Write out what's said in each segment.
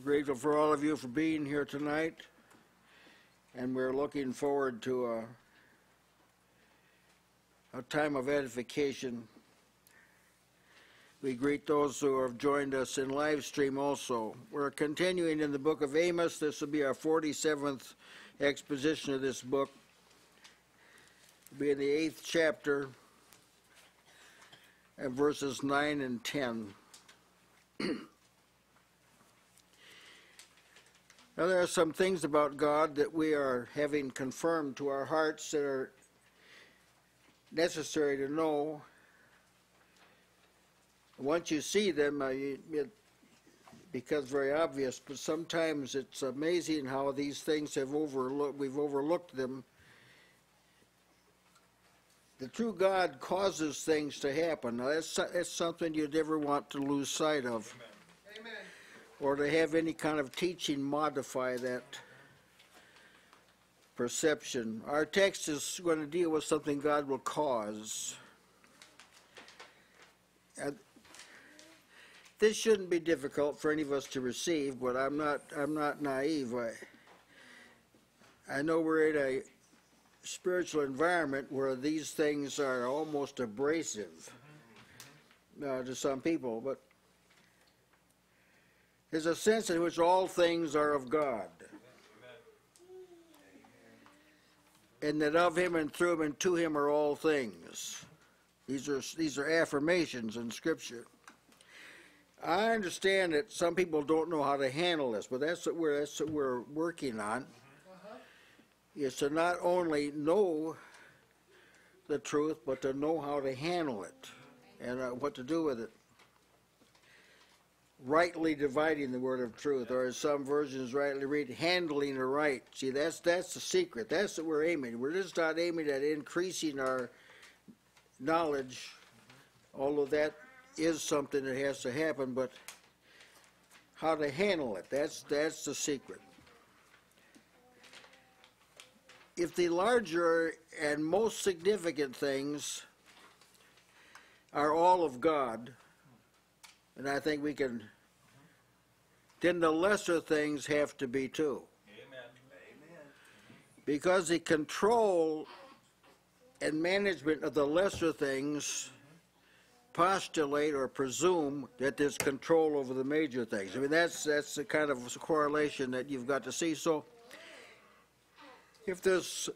We're grateful for all of you for being here tonight, and we're looking forward to a, a time of edification. We greet those who have joined us in live stream also. We're continuing in the book of Amos. This will be our 47th exposition of this book. It'll be in the eighth chapter, and verses 9 and 10. Now, there are some things about God that we are having confirmed to our hearts that are necessary to know. Once you see them, it becomes very obvious. But sometimes it's amazing how these things have overlooked. We've overlooked them. The true God causes things to happen. Now, that's, that's something you'd never want to lose sight of Amen. Or to have any kind of teaching modify that perception. Our text is going to deal with something God will cause. And this shouldn't be difficult for any of us to receive, but I'm not I'm not naive. I, I know we're in a spiritual environment where these things are almost abrasive uh, to some people, but there's a sense in which all things are of God. And that of him and through him and to him are all things. These are these are affirmations in scripture. I understand that some people don't know how to handle this, but that's what we're that's what we're working on. Is to not only know the truth, but to know how to handle it and uh, what to do with it rightly dividing the word of truth, or as some versions rightly read, handling the right. See, that's that's the secret. That's what we're aiming. We're just not aiming at increasing our knowledge, mm-hmm. although that is something that has to happen, but how to handle it. That's that's the secret. If the larger and most significant things are all of God, and I think we can, then the lesser things have to be too. Because the control and management of the lesser things postulate or presume that there's control over the major things. I mean, that's, that's the kind of correlation that you've got to see. So if there's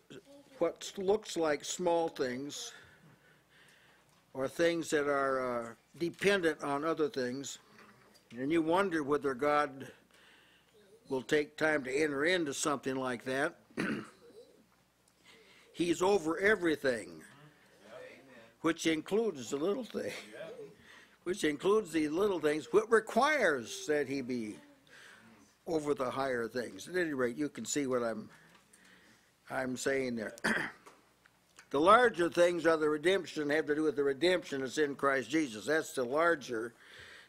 what looks like small things, or things that are uh, dependent on other things, and you wonder whether God will take time to enter into something like that. He's over everything, which includes the little thing, which includes the little things, what requires that He be over the higher things. At any rate, you can see what I'm I'm saying there. The larger things are the redemption, have to do with the redemption that's in Christ Jesus. That's the larger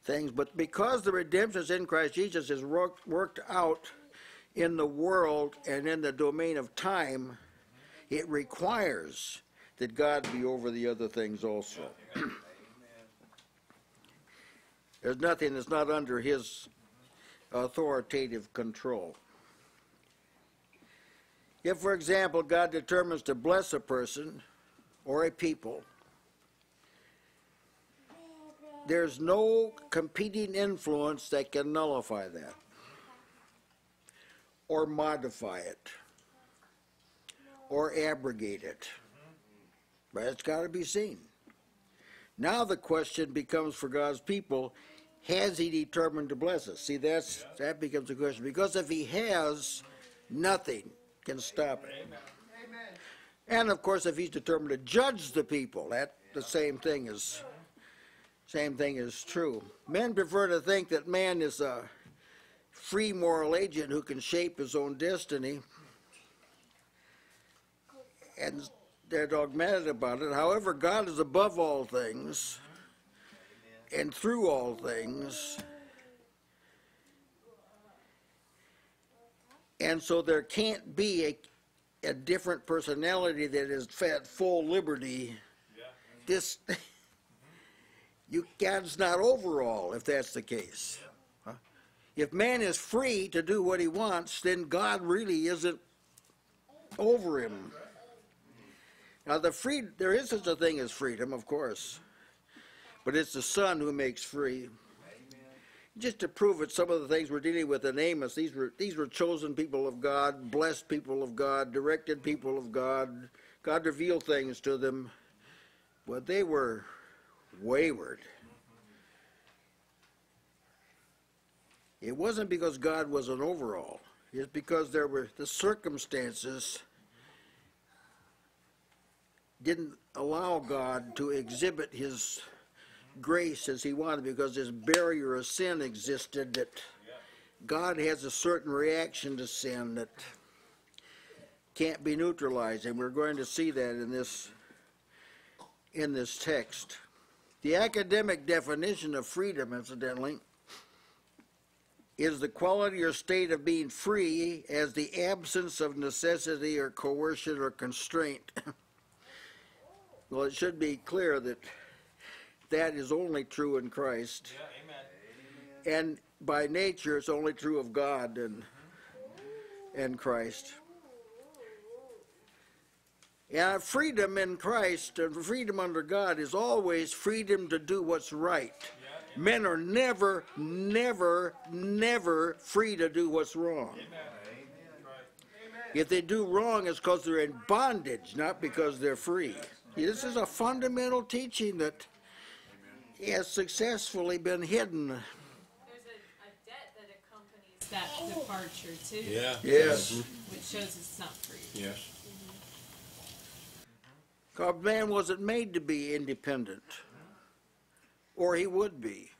things. But because the redemption is in Christ Jesus is worked out in the world and in the domain of time, it requires that God be over the other things also. There's nothing that's not under his authoritative control. If, for example, God determines to bless a person or a people, there's no competing influence that can nullify that or modify it or abrogate it. But it's got to be seen. Now the question becomes for God's people, has he determined to bless us? See, that's that becomes a question. Because if he has, nothing can stop it. And of course, if he's determined to judge the people, that the same thing is same thing is true. Men prefer to think that man is a free moral agent who can shape his own destiny, and they're dogmatic about it. However, God is above all things and through all things. And so there can't be a, a different personality that is at full liberty. This, you, God's not over all, if that's the case. Huh? If man is free to do what he wants, then God really isn't over him. Now, the free, there is such a thing as freedom, of course, but it's the Son who makes free. Just to prove it, some of the things we're dealing with in Amos, these were these were chosen people of God, blessed people of God, directed people of God. God revealed things to them, but they were wayward. It wasn't because God was an overall. It's because there were the circumstances didn't allow God to exhibit his grace as he wanted because this barrier of sin existed that God has a certain reaction to sin that can't be neutralized and we're going to see that in this in this text. The academic definition of freedom incidentally is the quality or state of being free as the absence of necessity or coercion or constraint. well, it should be clear that that is only true in Christ. Yeah, amen. And by nature, it's only true of God and, and Christ. Yeah, freedom in Christ and freedom under God is always freedom to do what's right. Yeah, Men are never, never, never free to do what's wrong. amen. If they do wrong, it's because they're in bondage, not because they're free. This is a fundamental teaching that has successfully been hidden. There's a, a debt that accompanies that departure too. Yeah. Yes. Mm-hmm. Which shows it's not free. Yes. Mm-hmm. God, man wasn't made to be independent, or he would be.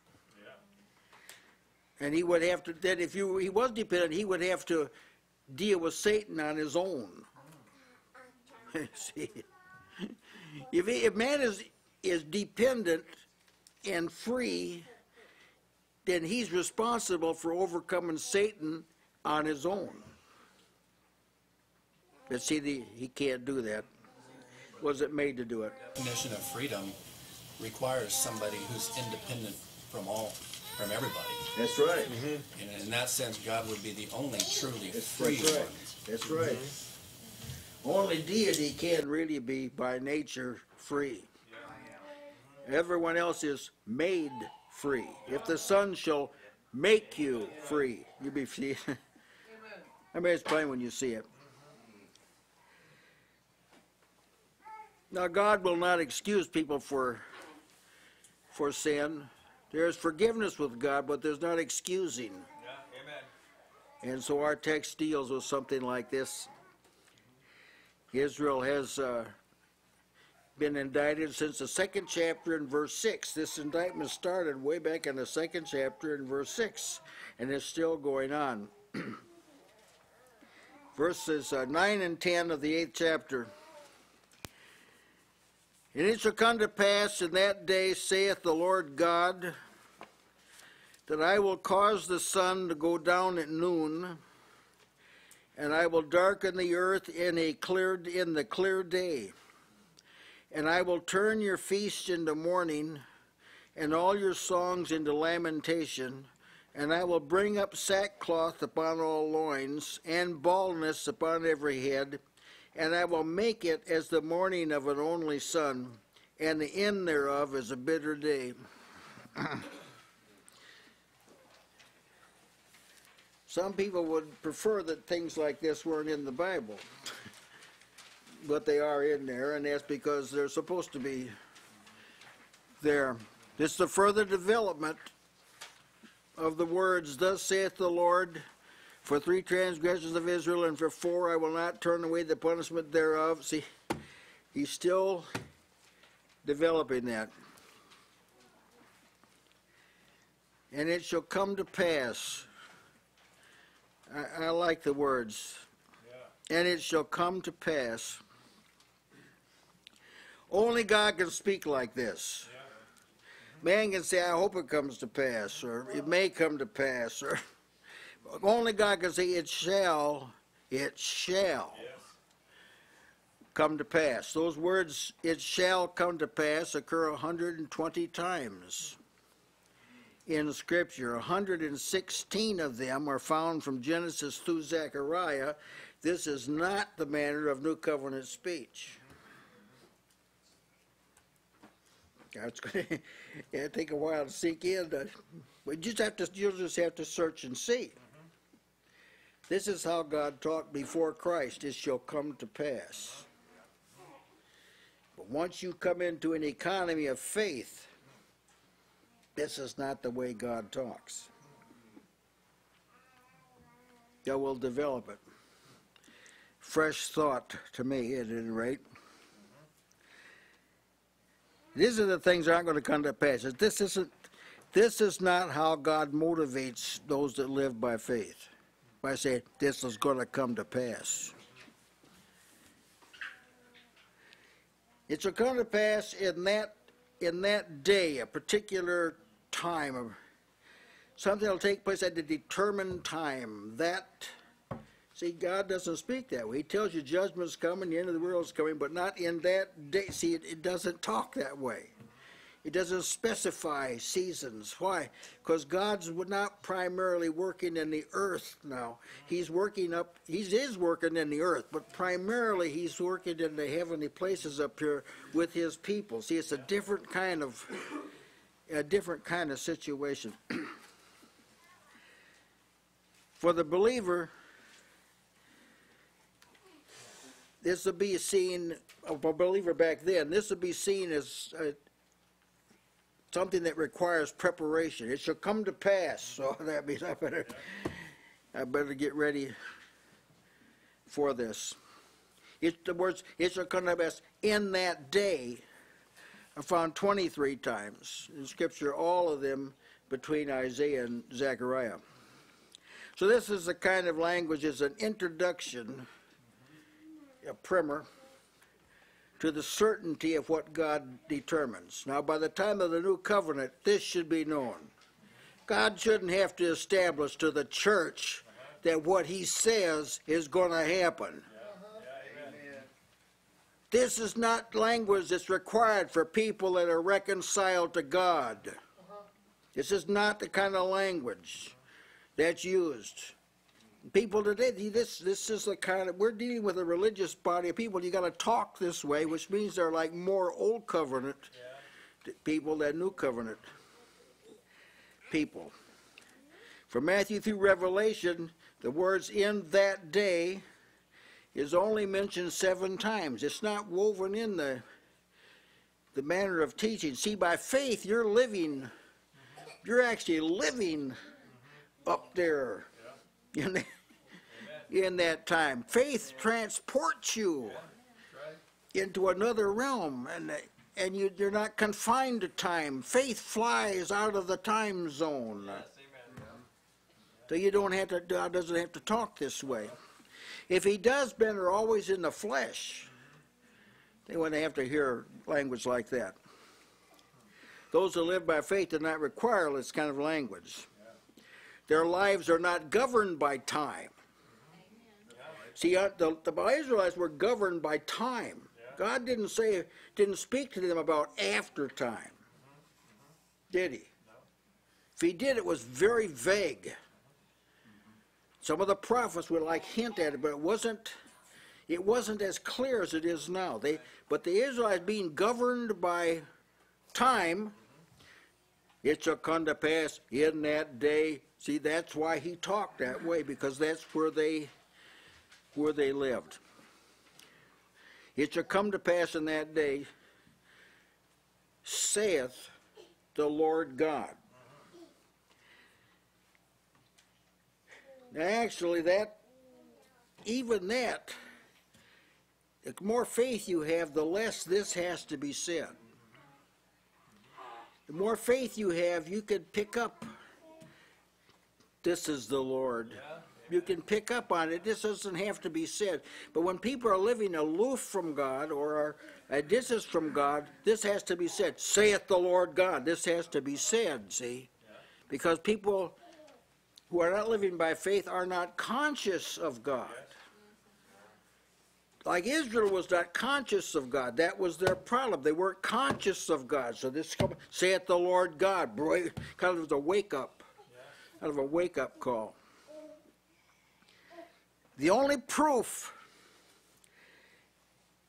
And he would have to, that if you, he was dependent, he would have to deal with Satan on his own. See, if, he, if man is, is dependent and free, then he's responsible for overcoming Satan on his own. But see, the, he can't do that. Wasn't made to do it. The Definition of freedom requires somebody who's independent from all, from everybody. That's right. Mm-hmm. And in that sense, God would be the only truly free That's right. one. That's right. Mm-hmm. Only deity can really be by nature free. Everyone else is made free. If the Son shall make you free, you be free. I mean, it's plain when you see it. Now, God will not excuse people for for sin. There's forgiveness with God, but there's not excusing. Yeah. And so our text deals with something like this. Israel has uh, been indicted since the second chapter in verse 6. This indictment started way back in the second chapter in verse 6, and it's still going on. Verses uh, 9 and 10 of the 8th chapter. And it shall come to pass in that day, saith the Lord God, that I will cause the sun to go down at noon, and I will darken the earth in a clear in the clear day. And I will turn your feast into mourning, and all your songs into lamentation. And I will bring up sackcloth upon all loins, and baldness upon every head. And I will make it as the mourning of an only son, and the end thereof is a bitter day. Some people would prefer that things like this weren't in the Bible, but they are in there, and that's because they're supposed to be there. This is the further development of the words, Thus saith the Lord, for three transgressions of Israel, and for four I will not turn away the punishment thereof. See, he's still developing that. And it shall come to pass. I, I like the words. And it shall come to pass. Only God can speak like this. Man can say, I hope it comes to pass, or it may come to pass, or only God can say, it shall, it shall come to pass. Those words, it shall come to pass, occur 120 times in Scripture. 116 of them are found from Genesis through Zechariah. This is not the manner of New Covenant speech. It's going to take a while to sink in. uh, We just have to, you'll just have to search and see. This is how God talked before Christ. It shall come to pass. But once you come into an economy of faith, this is not the way God talks. God will develop it. Fresh thought to me, at any rate. These are the things that aren't going to come to pass. This isn't. This is not how God motivates those that live by faith. By saying this is going to come to pass. It shall come to pass in that in that day, a particular time something will take place at a determined time. That see, God doesn't speak that way. He tells you judgment's coming, the end of the world's coming, but not in that day. See, it, it doesn't talk that way. It doesn't specify seasons. Why? Because God's not primarily working in the earth now. He's working up, He is working in the earth, but primarily He's working in the heavenly places up here with His people. See, it's a different kind of, a different kind of situation. For the believer, this will be seen, a believer back then, this will be seen as uh, something that requires preparation. It shall come to pass. So that means I better, I better get ready for this. It's the words, it shall come to pass in that day. I found 23 times in Scripture, all of them between Isaiah and Zechariah. So this is the kind of language, is an introduction, a primer, to the certainty of what God determines. Now, by the time of the new covenant, this should be known. God shouldn't have to establish to the church that what he says is going to happen. This is not language that's required for people that are reconciled to God. This is not the kind of language that's used. People today, this this is the kind of we're dealing with a religious body of people. You got to talk this way, which means they're like more old covenant people than new covenant people. From Matthew through Revelation, the words "in that day" is only mentioned seven times. It's not woven in the the manner of teaching. See, by faith, you're living. You're actually living up there that, in that time. Faith transports you into another realm, and and you, you're not confined to time. Faith flies out of the time zone. So you don't have to. God doesn't have to talk this way. If He does, men are always in the flesh. They wouldn't have to hear language like that. Those who live by faith do not require this kind of language. Their lives are not governed by time. See, uh, the, the Israelites were governed by time. God didn't say, didn't speak to them about after time. Did he? If he did, it was very vague. Some of the prophets would like hint at it, but it wasn't. It wasn't as clear as it is now. They, but the Israelites being governed by time, it shall come to pass in that day. See, that's why he talked that way because that's where they, where they lived. It shall come to pass in that day, saith the Lord God. Now, actually, that, even that, the more faith you have, the less this has to be said. The more faith you have, you can pick up, this is the Lord. You can pick up on it. This doesn't have to be said. But when people are living aloof from God or are at distance from God, this has to be said. Saith the Lord God. This has to be said, see? Because people who are not living by faith are not conscious of God. like Israel was not conscious of God. That was their problem. They weren't conscious of God. So this saith the Lord God, boy, kind of a wake up, kind of a wake up call. The only proof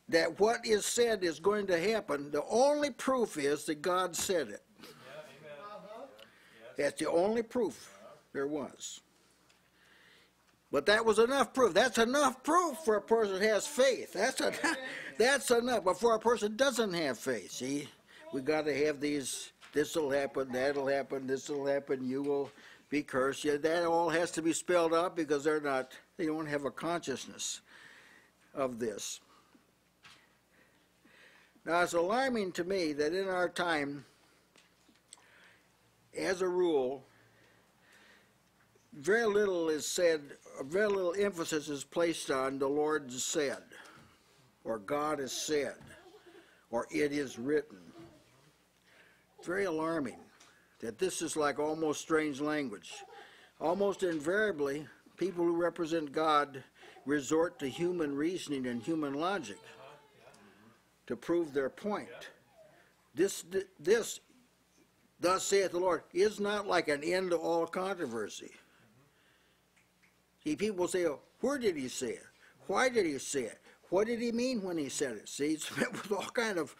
that what is said is going to happen, the only proof is that God said it. That's the only proof there was. But that was enough proof. That's enough proof for a person has faith. That's a, that's enough. But for a person doesn't have faith, see, we got to have these. This will happen. That'll happen. This will happen. You will be cursed. Yeah, that all has to be spelled out because they're not. They don't have a consciousness of this. Now it's alarming to me that in our time, as a rule, very little is said, very little emphasis is placed on the Lord said, or God has said, or it is written. Very alarming that this is like almost strange language. Almost invariably, people who represent God resort to human reasoning and human logic to prove their point. This, this, thus saith the Lord, is not like an end to all controversy. See, people say, oh, where did he say it? Why did he say it? What did he mean when he said it? See, it's met with all kind of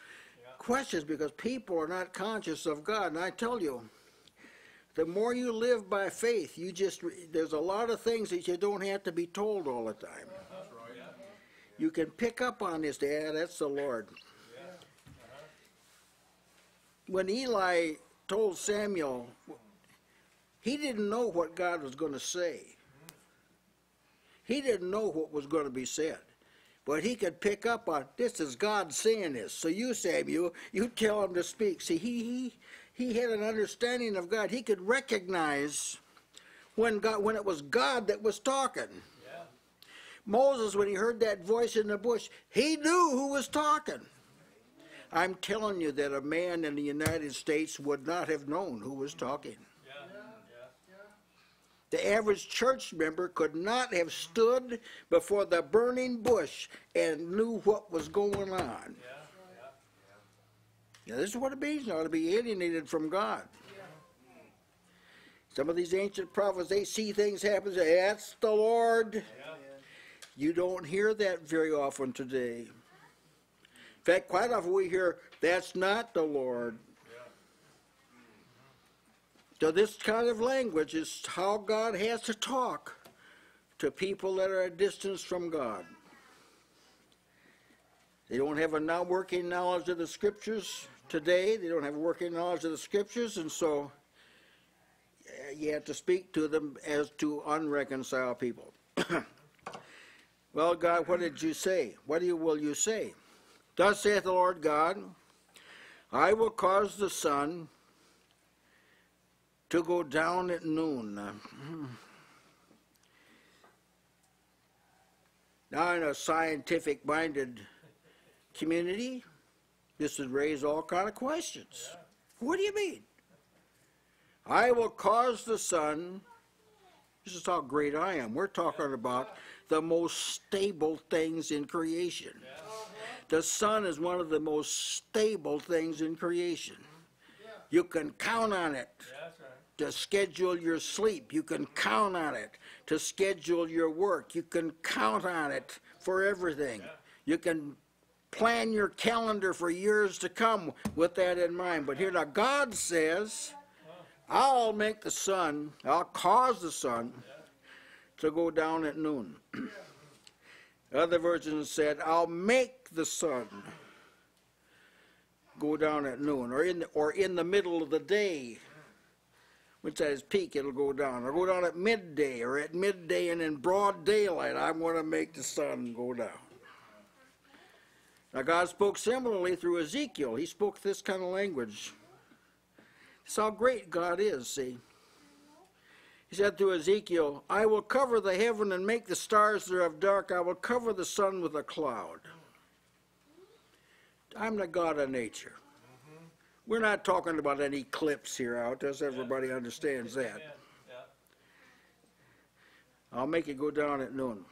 questions because people are not conscious of God. And I tell you, the more you live by faith, you just, there's a lot of things that you don't have to be told all the time. You can pick up on this, yeah, that's the Lord. When Eli told Samuel, he didn't know what God was going to say. He didn't know what was going to be said. But he could pick up on this is God saying this. So you, Samuel, you tell him to speak. See, he he he had an understanding of God. He could recognize when God when it was God that was talking. Moses, when he heard that voice in the bush, he knew who was talking. I'm telling you that a man in the United States would not have known who was talking. The average church member could not have stood before the burning bush and knew what was going on. Now, this is what it means now to be alienated from God. Some of these ancient prophets, they see things happen, say, that's the Lord. You don't hear that very often today. In fact, quite often we hear, that's not the Lord. So this kind of language is how God has to talk to people that are a distance from God. They don't have a now working knowledge of the scriptures today. They don't have a working knowledge of the scriptures, and so uh, you have to speak to them as to unreconciled people. well, God, what did you say? What you, will you say? Thus saith the Lord God, I will cause the sun to go down at noon. Now, hmm. in a scientific minded community, this would raise all kind of questions. What do you mean? I will cause the sun. This is how great I am. We're talking about the most stable things in creation. The sun is one of the most stable things in creation. You can count on it to schedule your sleep. You can count on it to schedule your work. You can count on it for everything. You can plan your calendar for years to come with that in mind. But here now, God says, I'll make the sun, I'll cause the sun to go down at noon. Other versions said, I'll make the sun go down at noon, or in the, or in the middle of the day. It's at its peak, it'll go down. Or go down at midday, or at midday and in broad daylight, I'm going to make the sun go down. Now, God spoke similarly through Ezekiel. He spoke this kind of language. That's how great God is, see. He said to Ezekiel, I will cover the heaven and make the stars thereof dark. I will cover the sun with a cloud. I'm the God of nature. We're not talking about an eclipse here out, as everybody understands that. I'll make it go down at noon.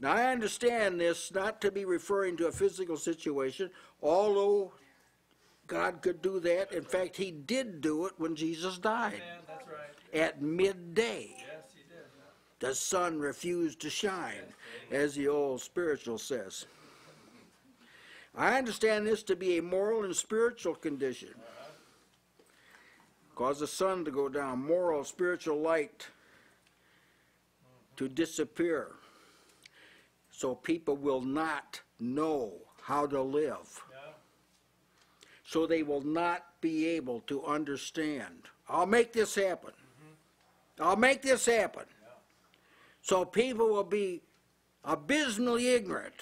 Now, I understand this not to be referring to a physical situation, although God could do that. In fact, He did do it when Jesus died. Amen, that's right. At midday, Yes, he did. the sun refused to shine, as the old spiritual says. I understand this to be a moral and spiritual condition. Cause the sun to go down, moral, spiritual light to disappear. So people will not know how to live. So they will not be able to understand. I'll make this happen. I'll make this happen. So people will be abysmally ignorant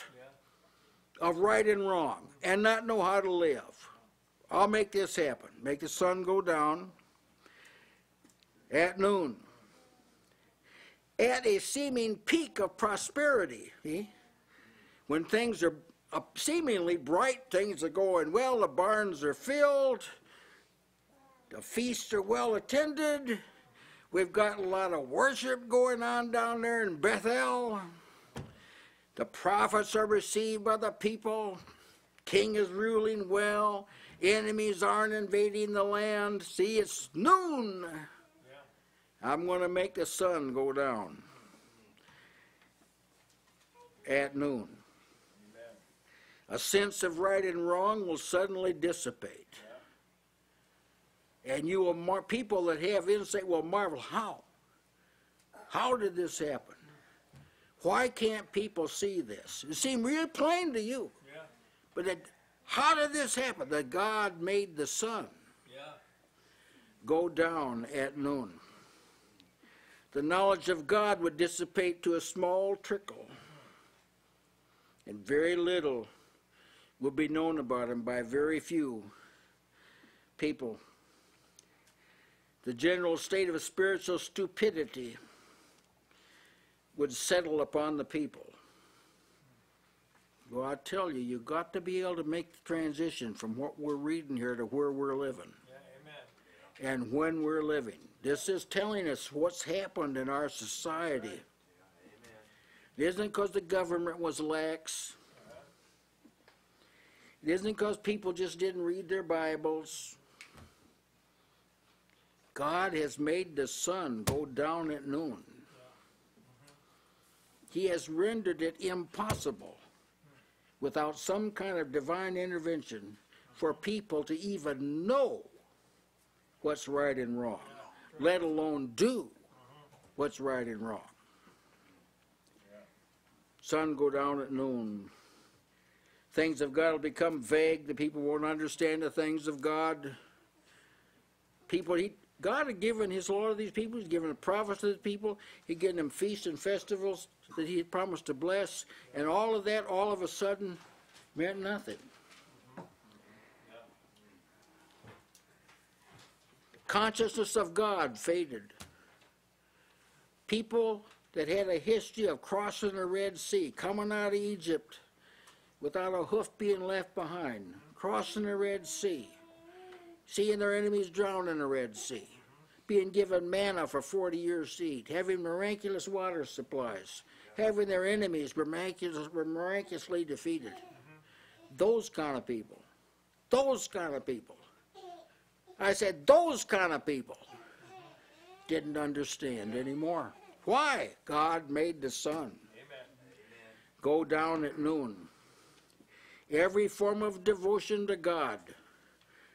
of right and wrong and not know how to live. I'll make this happen. Make the sun go down at noon. At a seeming peak of prosperity, see? when things are uh, seemingly bright, things are going well, the barns are filled, the feasts are well attended, we've got a lot of worship going on down there in Bethel. The prophets are received by the people. King is ruling well. Enemies aren't invading the land. See, it's noon. I'm going to make the sun go down at noon. A sense of right and wrong will suddenly dissipate. And you will mar- people that have insight will marvel how? How did this happen? Why can't people see this? It seemed real plain to you. Yeah. But it, how did this happen? That God made the sun Yeah. go down at noon. The knowledge of God would dissipate to a small trickle, and very little will be known about him by very few people. The general state of spiritual stupidity would settle upon the people. Well, I tell you, you've got to be able to make the transition from what we're reading here to where we're living Yeah, amen. and when we're living. This is telling us what's happened in our society. It isn't because the government was lax. It isn't because people just didn't read their Bibles. God has made the sun go down at noon. He has rendered it impossible without some kind of divine intervention for people to even know what's right and wrong, let alone do what's right and wrong. Sun go down at noon. Things of God will become vague. The people won't understand the things of God. People, he, God had given His law to these people. He's given a prophets to the people. He given them feasts and festivals that He had promised to bless. And all of that, all of a sudden, meant nothing. Consciousness of God faded. People that had a history of crossing the Red Sea, coming out of Egypt without a hoof being left behind, crossing the Red Sea, seeing their enemies drown in the Red Sea, being given manna for 40 years to eat, having miraculous water supplies, having their enemies miraculous, miraculously defeated. Those kind of people. Those kind of people. I said, those kind of people didn't understand anymore. Why? God made the sun go down at noon. Every form of devotion to God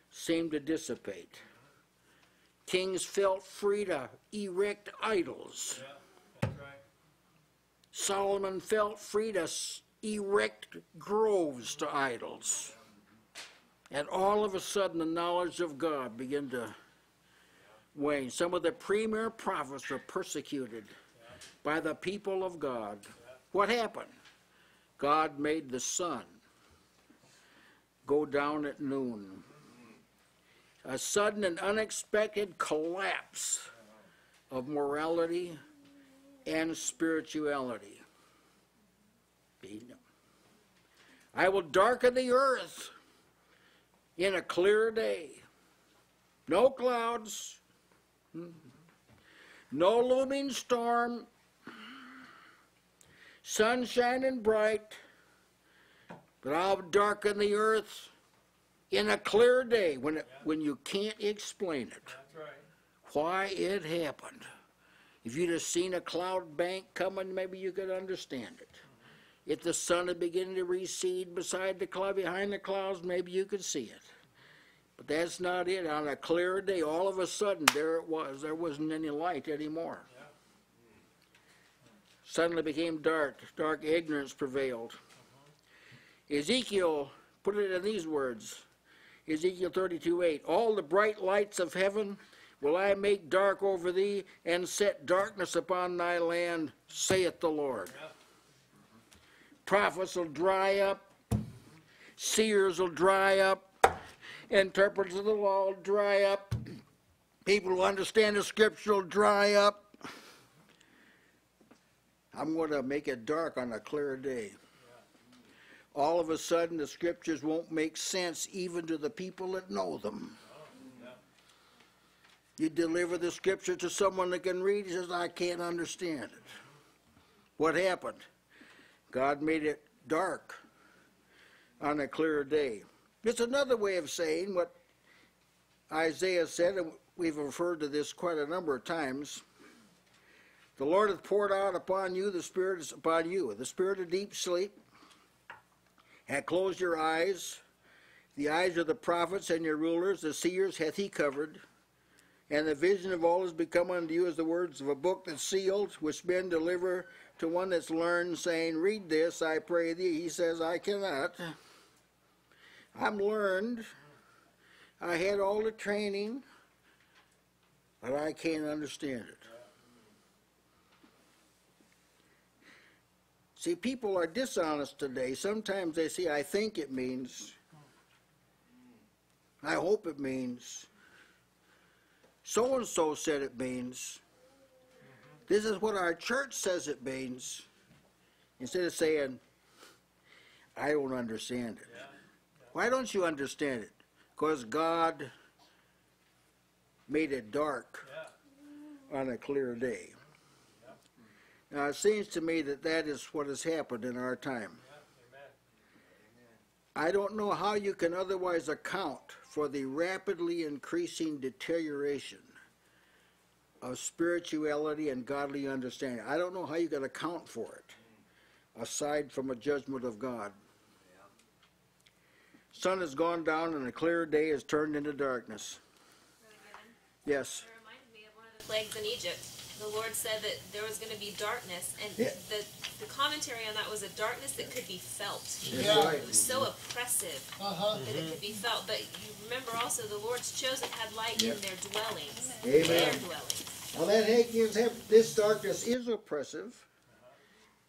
seemed to dissipate. Kings felt free to erect idols. Yeah. Solomon felt free to erect groves to idols. And all of a sudden, the knowledge of God began to wane. Some of the premier prophets were persecuted by the people of God. What happened? God made the sun go down at noon. A sudden and unexpected collapse of morality and spirituality. I will darken the earth in a clear day. No clouds, no looming storm, sun shining bright, but I'll darken the earth in a clear day when, it, when you can't explain it. That's right. Why it happened. If you'd have seen a cloud bank coming, maybe you could understand it. If the sun had beginning to recede beside the cloud, behind the clouds, maybe you could see it. But that's not it. On a clear day, all of a sudden, there it was. There wasn't any light anymore. Suddenly became dark. Dark ignorance prevailed. Ezekiel put it in these words Ezekiel 32 8. All the bright lights of heaven will I make dark over thee, and set darkness upon thy land, saith the Lord. Prophets will dry up, seers will dry up, interpreters of the law will dry up, people who understand the scripture will dry up. I'm going to make it dark on a clear day. All of a sudden, the scriptures won't make sense even to the people that know them. You deliver the scripture to someone that can read, he says, I can't understand it. What happened? God made it dark on a clear day. It's another way of saying what Isaiah said, and we've referred to this quite a number of times. The Lord hath poured out upon you, the Spirit is upon you, the Spirit of deep sleep, hath closed your eyes, the eyes of the prophets and your rulers, the seers hath he covered, and the vision of all is become unto you as the words of a book that's sealed, which men deliver to one that's learned, saying, Read this, I pray thee. He says, I cannot. I'm learned. I had all the training, but I can't understand it. See, people are dishonest today. Sometimes they say, I think it means, I hope it means, so and so said it means, this is what our church says it means, instead of saying, I don't understand it. Why don't you understand it? Because God made it dark Yeah. on a clear day. Now, it seems to me that that is what has happened in our time. I don't know how you can otherwise account for the rapidly increasing deterioration of spirituality and godly understanding. I don't know how you can account for it aside from a judgment of God. Sun has gone down and a clear day has turned into darkness. Yes. It reminded me of one of the plagues in Egypt. The Lord said that there was going to be darkness, and Yeah. the the commentary on that was a darkness that could be felt. That's Yeah. It was so oppressive Uh-huh. that it could be felt. But you remember also the Lord's chosen had light Yeah. in their dwellings. Amen. Their dwellings. Well, that hate is this darkness is oppressive,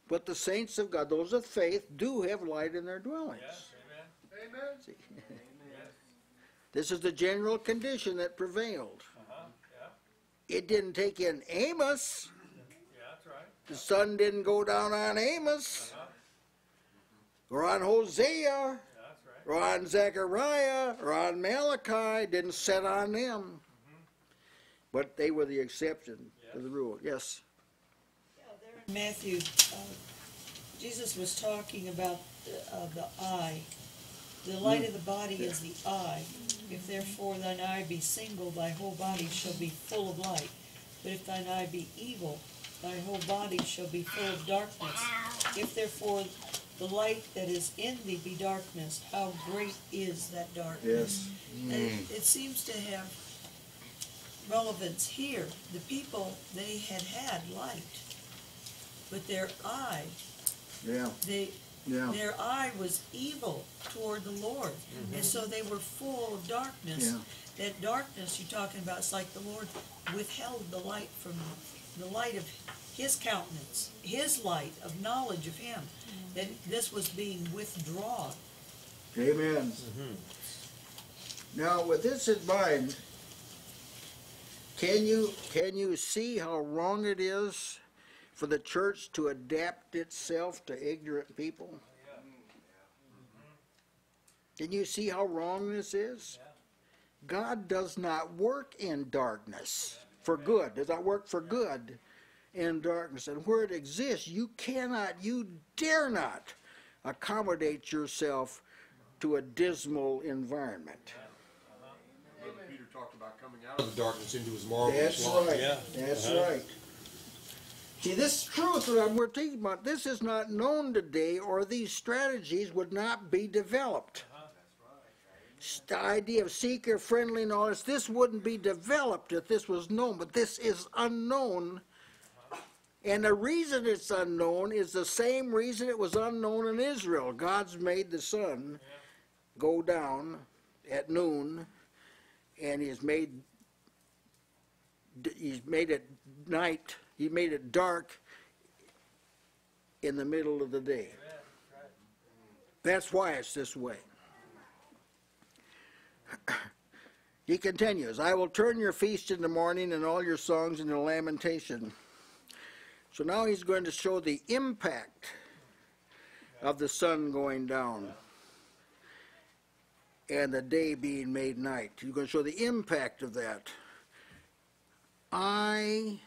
but the saints of God, those of faith, do have light in their dwellings. Yes. Amen. Amen. See? This is the general condition that prevailed. Yeah. It didn't take in Amos. Yeah, that's right. The sun didn't go down on Amos Uh-huh. or on Hosea Yeah, that's right. or on Zechariah or on Malachi. Didn't set on them. But they were the exception to the rule. Yes. Matthew, uh, Jesus was talking about the, uh, the eye. The light mm. of the body is the eye. If therefore thine eye be single, thy whole body shall be full of light. But if thine eye be evil, thy whole body shall be full of darkness. If therefore the light that is in thee be darkness, how great is that darkness? And it, mm. it seems to have relevance here. The people, they had had light, but their eye, Yeah. they, Yeah. their eye was evil toward the Lord, and mm-hmm. so they were full of darkness. Yeah. That darkness you're talking about, it's like the Lord withheld the light from the light of His countenance, His light of knowledge of Him. Mm-hmm. That this was being withdrawn. Amen. Mm-hmm. Now, with this in mind, can you can you see how wrong it is for the church to adapt itself to ignorant people? Can you see how wrong this is? God does not work in darkness for good. Does not work for good. in darkness. And where it exists, you cannot, you dare not accommodate yourself to a dismal environment. Brother Peter talked about coming out of the darkness into his marvelous light. That's right. Yeah. That's Uh-huh. right. See, this truth that we're talking about, this is not known today, or these strategies would not be developed. The idea of seeker friendly this, this wouldn't be developed if this was known, but this is unknown. And the reason it's unknown is the same reason it was unknown in Israel. God's made the sun go down at noon, and He's made He's made it night. He made it dark in the middle of the day. That's why it's this way. He continues, I will turn your feast in the morning and all your songs into lamentation. So now he's going to show the impact of the sun going down and the day being made night. He's going to show the impact of that. I,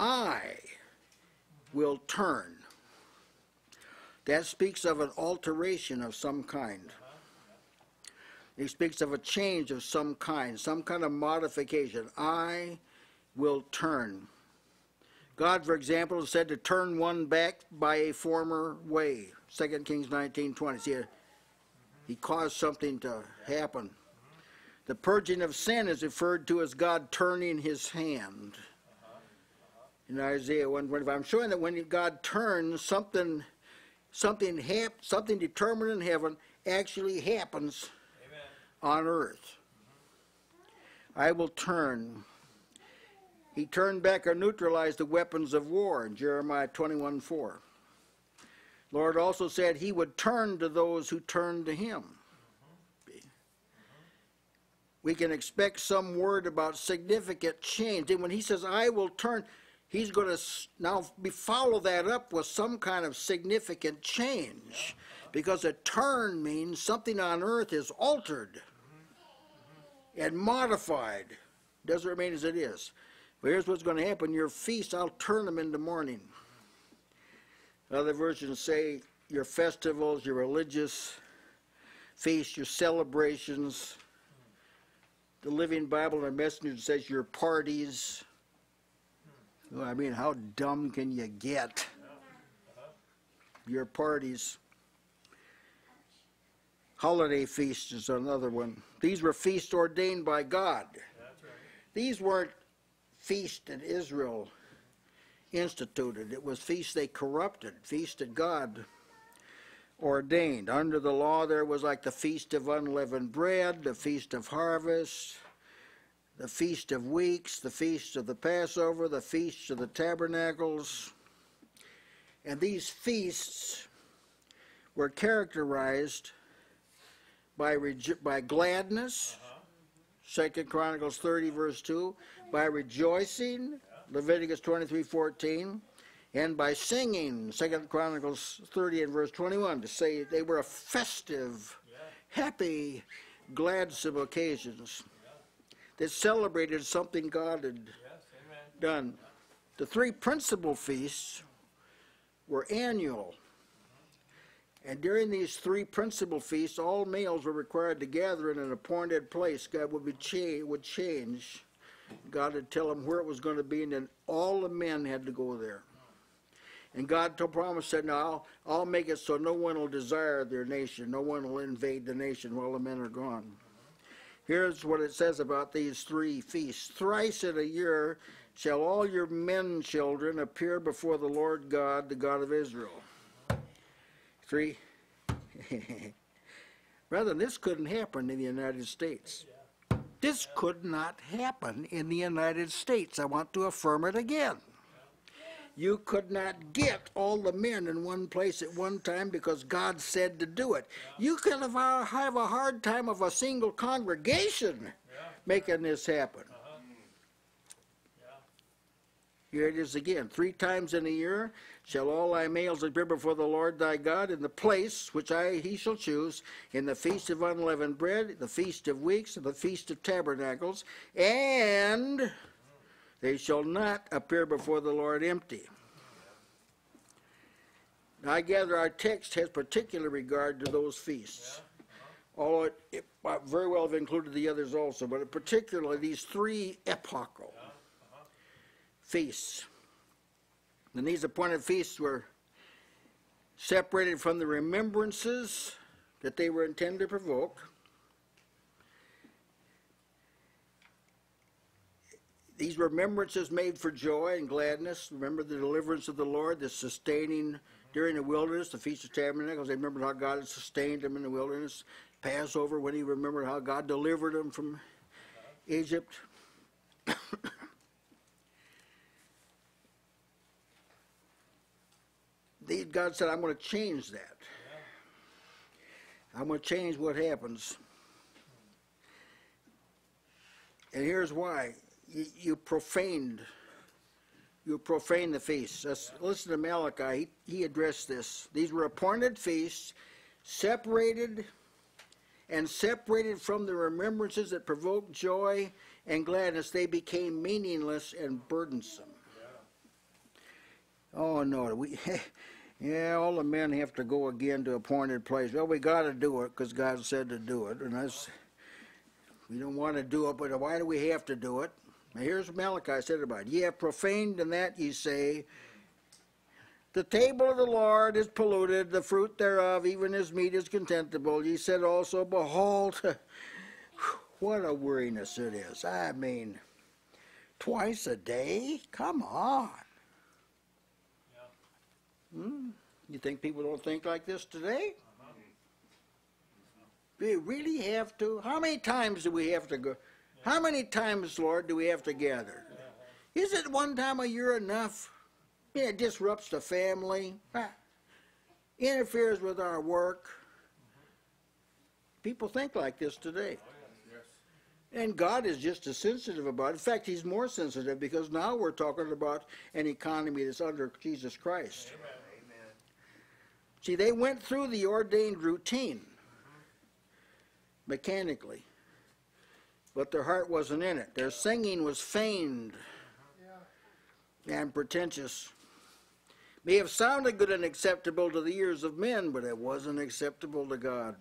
I will turn. That speaks of an alteration of some kind. He speaks of a change of some kind, some kind of modification. I will turn. God, for example, is said to turn one back by a former way. 2 Kings 19.20. See, he caused something to happen. The purging of sin is referred to as God turning his hand. In Isaiah 125. I'm showing that when God turns, something something hap- something determined in heaven actually happens on earth. I will turn. He turned back or neutralized the weapons of war in Jeremiah 21 4. Lord also said he would turn to those who turn to him. We can expect some word about significant change. And when he says, I will turn, he's going to now follow that up with some kind of significant change. Because a turn means something on earth is altered and modified. Doesn't remain as it is. But here's what's going to happen. Your feast, I'll turn them into mourning. Other versions say your festivals, your religious feasts, your celebrations. The Living Bible and Messenger says your parties. I mean, how dumb can you get? Your parties. Holiday feasts is another one. These were feasts ordained by God. Right. These weren't feasts that Israel instituted. It was feasts they corrupted, feasts that God ordained. Under the law, there was like the Feast of Unleavened Bread, the Feast of Harvest, the Feast of Weeks, the Feast of the Passover, the Feast of the Tabernacles. And these feasts were characterized by, by gladness, uh-huh. Second Chronicles 30, verse 2, by rejoicing, Leviticus 23, 14, and by singing, Second Chronicles 30 and verse 21, to say they were a festive, happy, gladsome occasions that celebrated something God had Yes, done. The three principal feasts were annual. And during these three principal feasts, all males were required to gather in an appointed place. God would, be cha- would change. God would tell them where it was going to be, and then all the men had to go there. And God told promise said, "Now I'll, I'll make it so no one will desire their nation, no one will invade the nation while the men are gone." Here's what it says about these three feasts: Thrice in a year shall all your men children appear before the Lord God, the God of Israel. Three. Rather, this couldn't happen in the United States. This could not happen in the United States. I want to affirm it again. You could not get all the men in one place at one time because God said to do it. You could have a, have a hard time of a single congregation making this happen. Uh-huh. Here it is again. Three times in a year shall all thy males appear before the Lord thy God in the place which I he shall choose, in the feast of unleavened bread, the feast of weeks, and the feast of tabernacles, and They shall not appear before the Lord empty. Now, I gather our text has particular regard to those feasts. Although it, it might very well have included the others also, but particularly these three epochal uh-huh. feasts. And these appointed feasts were separated from the remembrances that they were intended to provoke. These remembrances made for joy and gladness. Remember the deliverance of the Lord, the sustaining during the wilderness, the Feast of Tabernacles. They remembered how God had sustained them in the wilderness. Passover, when he remembered how God delivered them from Egypt. God said, I'm going to change that. I'm going to change what happens. And here's why. You, profaned, you profaned the feasts. Let's listen to Malachi. He, he addressed this. These were appointed feasts, separated and separated from the remembrances that provoked joy and gladness. They became meaningless and burdensome. Oh no, we. Yeah, all the men have to go again to appointed place. Well, we got to do it because God said to do it, and that's we don't want to do it, but why do we have to do it? Now, here's what Malachi said about it. Ye have profaned in that ye say, The table of the Lord is polluted, the fruit thereof, even his meat is contemptible. Ye said also, Behold, what a weariness it is. I mean, twice a day? Come on. Hmm? You think people don't think like this today? Do we really have to? How many times do we have to go? How many times, Lord, do we have to gather? Is it one time a year enough? It disrupts the family, ah, interferes with our work. People think like this today. And God is just as sensitive about it. In fact, He's more sensitive because now we're talking about an economy that's under Jesus Christ. See, they went through the ordained routine mechanically, but their heart wasn't in it. Their singing was feigned and pretentious. May have sounded good and acceptable to the ears of men, but it wasn't acceptable to God.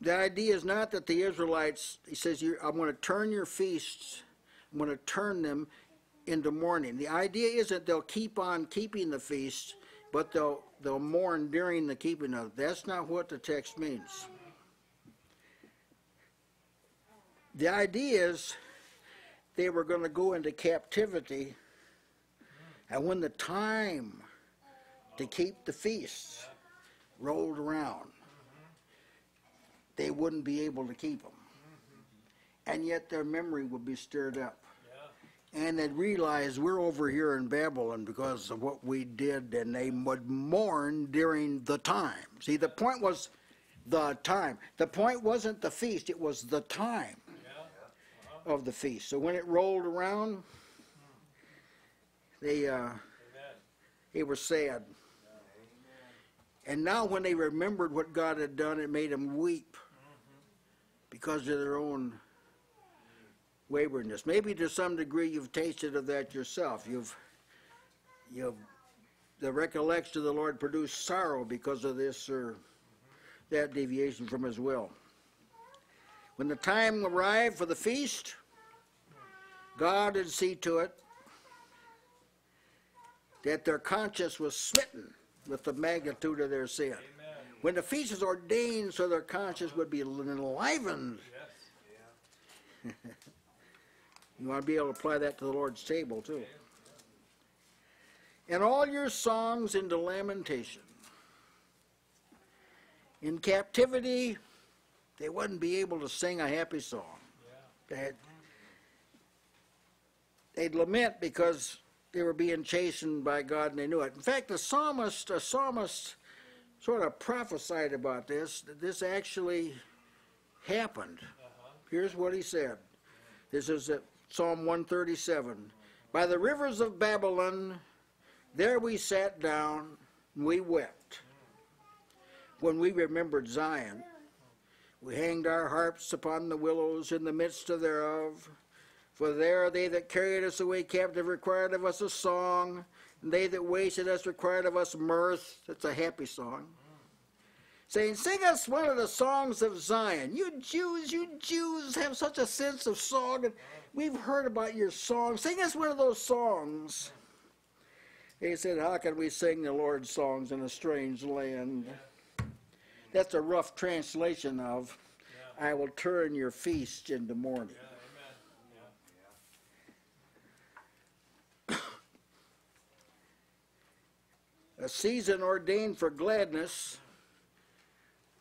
The idea is not that the Israelites, he says, I'm going to turn your feasts, I'm going to turn them into mourning. The idea isn't they'll keep on keeping the feasts, but they'll they'll mourn during the keeping of it. That's not what the text means. The idea is they were going to go into captivity, and when the time to keep the feasts rolled around, they wouldn't be able to keep them. And yet their memory would be stirred up and they'd realize we're over here in Babylon because of what we did, and they would mourn during the time. See, the point was the time. The point wasn't the feast, it was the time of the feast. So when it rolled around, they, uh, they were sad. And now, when they remembered what God had done, it made them weep because of their own waywardness. Maybe to some degree you've tasted of that yourself. You've, you've, the recollection of the Lord produced sorrow because of this or that deviation from His will. When the time arrived for the feast, God would see to it that their conscience was smitten with the magnitude of their sin. When the feast is ordained so their conscience would be enlivened You want to be able to apply that to the Lord's table, too. And all your songs into lamentation. In captivity, they wouldn't be able to sing a happy song. They'd, they'd lament because they were being chastened by God and they knew it. In fact, the psalmist, a psalmist sort of prophesied about this, that this actually happened. Uh-huh. Here's what he said. This is Psalm 137. By the rivers of Babylon, there we sat down, and we wept. When we remembered Zion, We hanged our harps upon the willows in the midst of thereof. For there they that carried us away captive required of us a song, and they that wasted us required of us mirth. That's a happy song. Saying, Sing us one of the songs of Zion. You Jews, you Jews have such a sense of song, and we've heard about your songs. Sing us one of those songs. He said, How can we sing the Lord's songs in a strange land? That's a rough translation of, I will turn your feast into mourning. A season ordained for gladness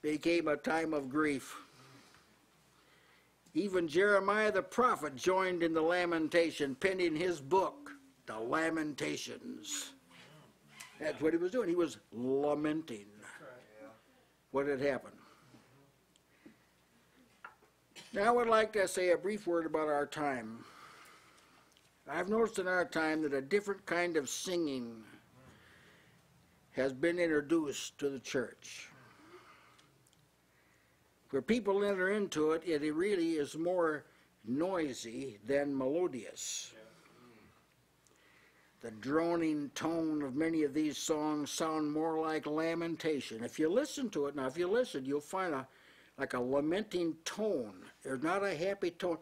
became a time of grief. Even Jeremiah the prophet joined in the lamentation, penning his book, The Lamentations. That's what he was doing. He was lamenting what had happened. Now, I would like to say a brief word about our time. I've noticed in our time that a different kind of singing has been introduced to the church. Where people enter into it, it really is more noisy than melodious. The droning tone of many of these songs sound more like lamentation. If you listen to it, now if you listen, you'll find a like a lamenting tone. There's not a happy tone.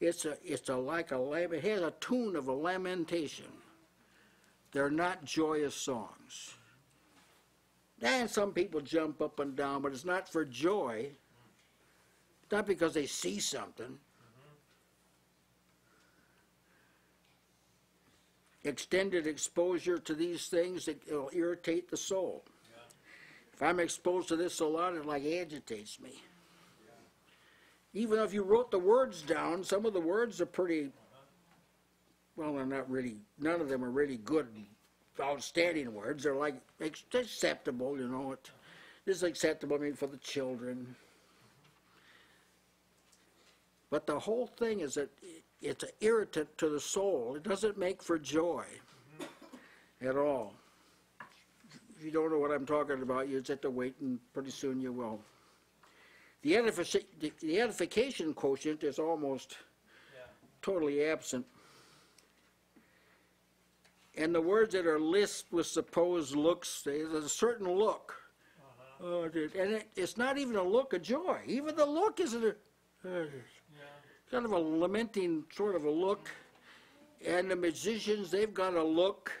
It's a it's a like a it has a tune of a lamentation. They're not joyous songs. And some people jump up and down, but it's not for joy. Not because they see something. Extended exposure to these things it will irritate the soul. If I'm exposed to this a lot, it like agitates me. Even if you wrote the words down, some of the words are pretty well, they're not really, none of them are really good, outstanding words. They're like acceptable, you know. It, this is acceptable maybe for the children. But the whole thing is that i- it's an irritant to the soul. It doesn't make for joy at all. If you don't know what I'm talking about, you just have to wait, and pretty soon you will. The, edifici- the, the edification quotient is almost totally absent. And the words that are lisped with supposed looks, there's a certain look. Oh, it- and it, it's not even a look of joy. Even the look isn't a, uh, kind of a lamenting sort of a look. And the musicians, they've got a look,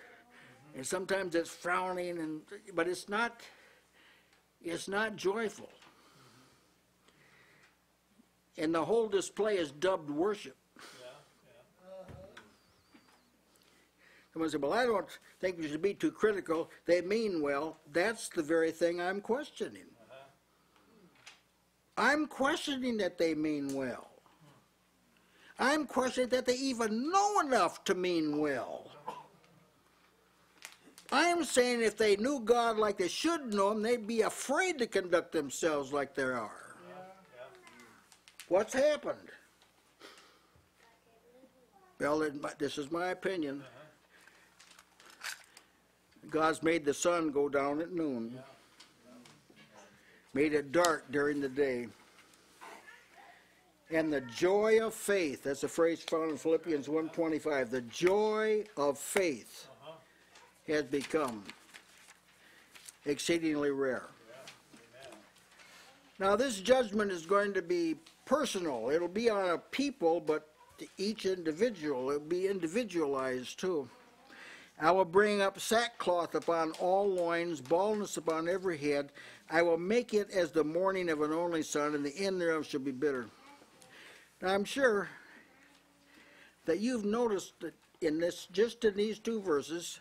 and sometimes it's frowning, and but it's not. It's not joyful. And the whole display is dubbed worship. Uh-huh. Someone said, Well, I don't think we should be too critical. They mean well. That's the very thing I'm questioning. Uh-huh. I'm questioning that they mean well. I'm questioning that they even know enough to mean well. I'm saying if they knew God like they should know Him, they'd be afraid to conduct themselves like they are. What's happened? Well, this is my opinion. God's made the sun go down at noon. Made it dark during the day. And the joy of faith, that's a phrase found in Philippians 1.25, the joy of faith uh-huh. has become exceedingly rare. Now this judgment is going to be personal. It'll be on a people, but to each individual. It'll be individualized too. I will bring up sackcloth upon all loins, baldness upon every head. I will make it as the mourning of an only son, and the end thereof shall be bitter. Now I'm sure that you've noticed that in this, just in these two verses,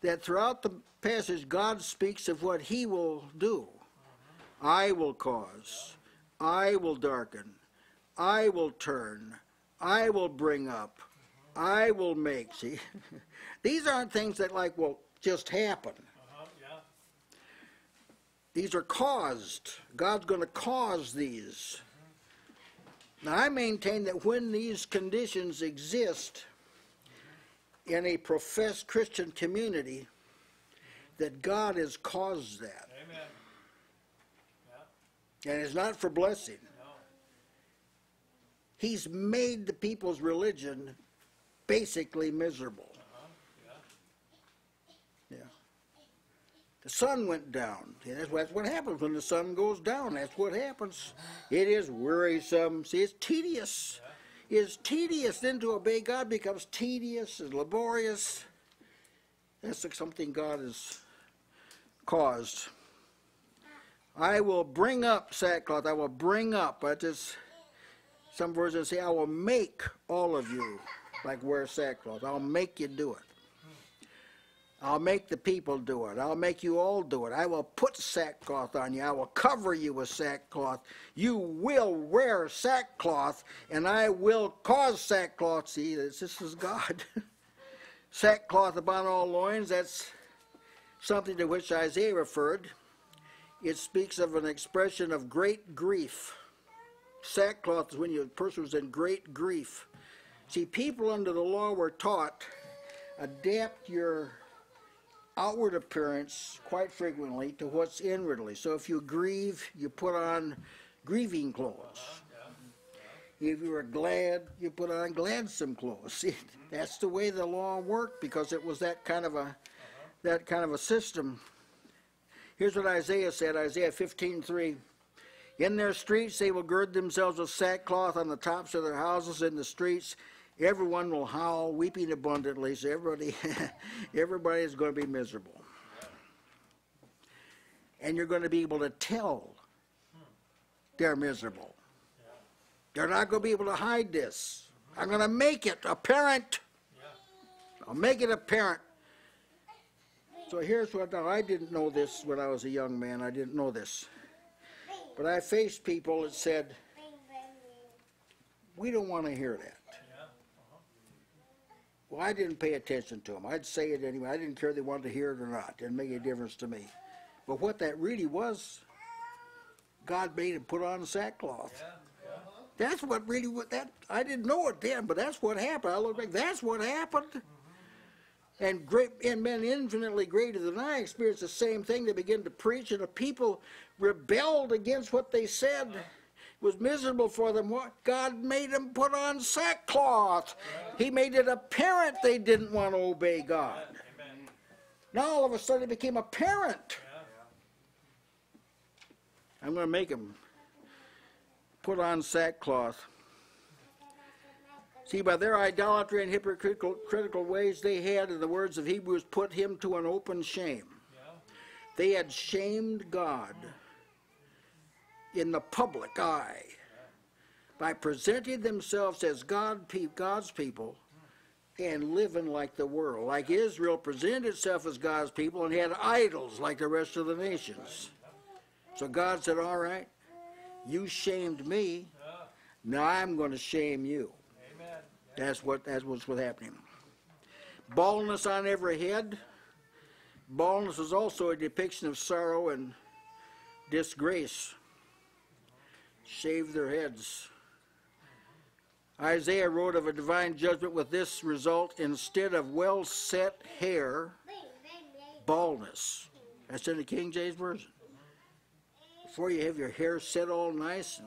that throughout the passage God speaks of what He will do. I will cause, I will darken, I will turn, I will bring up, I will make. See, these aren't things that like will just happen. These are caused. God's going to cause these. Now, I maintain that when these conditions exist in a professed Christian community, that God has caused that. amen. And it's not for blessing. No. He's made the people's religion basically miserable. Uh-huh. Yeah. Yeah. The sun went down. That's, what- happens when the sun goes down. That's what happens. It is wearisome. See, it's tedious. It's tedious. Then to obey God becomes tedious and laborious. That's something God has caused. I will bring up sackcloth. I will bring up. I just some versions say, I will make all of you like wear sackcloth. I'll make you do it. I'll make the people do it. I'll make you all do it. I will put sackcloth on you. I will cover you with sackcloth. You will wear sackcloth, and I will cause sackcloth. See, this, this is God. sackcloth upon all loins, that's something to which Isaiah referred. It speaks of an expression of great grief. Sackcloth is when a person was in great grief. See, people under the law were taught adapt your outward appearance quite frequently to what's inwardly. So if you grieve, you put on grieving clothes. If you are glad, you put on gladsome clothes. See, that's the way the law worked because it was that kind of a that kind of a system. Here's what Isaiah said, Isaiah 15:3. In their streets they will gird themselves with sackcloth on the tops of their houses in the streets. Everyone will howl, weeping abundantly. So everybody, everybody is going to be miserable. And you're going to be able to tell they're miserable. They're not going to be able to hide this. I'm going to make it apparent. I'll make it apparent. So here's what now I didn't know this when I was a young man. I didn't know this. But I faced people that said, we don't want to hear that. Well, I didn't pay attention to them. I'd say it anyway. I didn't care if they wanted to hear it or not. It didn't make any difference to me. But what that really was, God made him put on sackcloth. That's what really what that I didn't know it then, but that's what happened. I look back, that's what happened. Mm-hmm. And great and men infinitely greater than I experienced the same thing. They began to preach, and the people rebelled against what they said. It was miserable for them. What God made them put on sackcloth. He made it apparent they didn't want to obey God. Now all of a sudden it became apparent. I'm going to make them put on sackcloth. See, by their idolatry and hypocritical critical ways, they had, in the words of Hebrews, put him to an open shame. They had shamed God in the public eye by presenting themselves as God, pe- God's people and living like the world. Like Israel presented itself as God's people and had idols like the rest of the nations. So God said, All right, you shamed me. Now I'm going to shame you. That's what that's what's what's happening. Baldness on every head. Baldness is also a depiction of sorrow and disgrace. Shave their heads. Isaiah wrote of a divine judgment with this result instead of well set hair, baldness. That's in the King James Version. Before you have your hair set all nice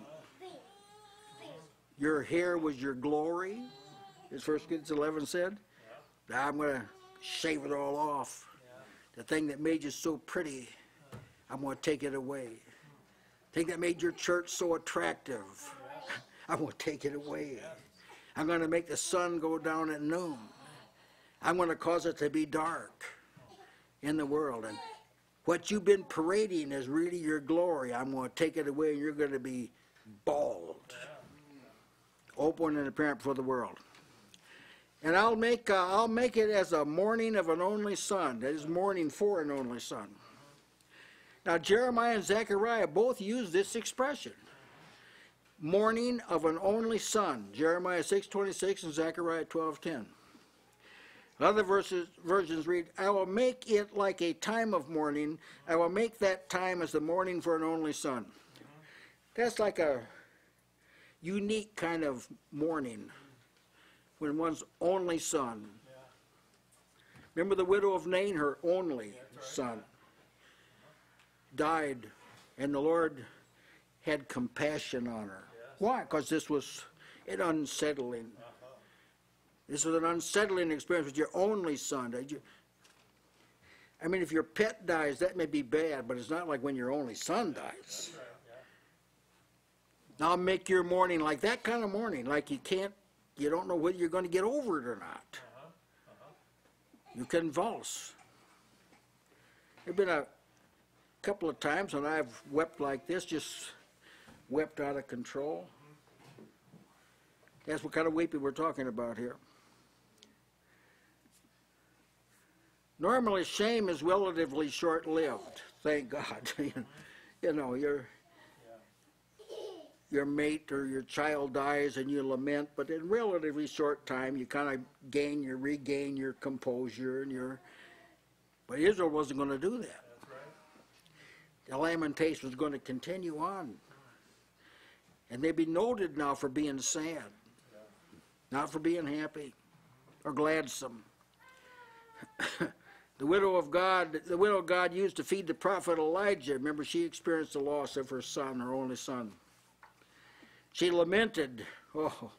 your hair was your glory, as First Corinthians 11 said. Now I'm going to shave it all off. The thing that made you so pretty, I'm going to take it away. Thing that made your church so attractive, I'm going to take it away. I'm going to make the sun go down at noon. I'm going to cause it to be dark in the world. And what you've been parading is really your glory. I'm going to take it away, and you're going to be bald open and apparent before the world. And I'll make uh, I'll make it as a mourning of an only son. That is mourning for an only son. Now Jeremiah and Zechariah both use this expression. Mourning of an only son. Jeremiah 6:26 and Zechariah 12:10. Other verses, versions read, I will make it like a time of mourning. I will make that time as the mourning for an only son. That's like a unique kind of mourning when one's only son. Remember the widow of Nain, her only son, died, and the Lord had compassion on her. Why? Because this was an unsettling. Uh-huh. This was an unsettling experience with your only son. Did you- I mean, if your pet dies, that may be bad, but it's not like when your only son dies. Now make your mourning like that kind of mourning, like you can't, you don't know whether you're going to get over it or not. Uh-huh, uh-huh. You convulse. There've been a couple of times when I've wept like this, just wept out of control. That's what kind of weeping we're talking about here. Normally, shame is relatively short-lived. Thank God. you know, your your mate or your child dies and you lament, but in relatively short time, you kind of gain your regain your composure and your. But Israel wasn't going to do that. The lamentation was going to continue on, and they'd be noted now for being sad, not for being happy or gladsome. The widow of God, the widow God used to feed the prophet Elijah. Remember, she experienced the loss of her son, her only son. She lamented, oh,